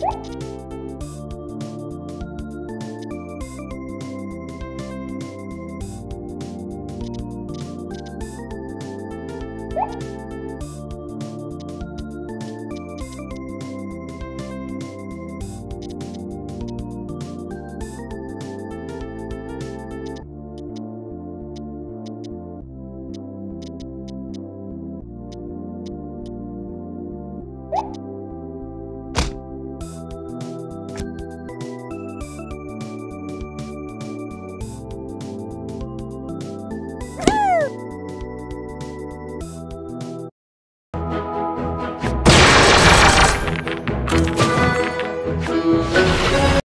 What?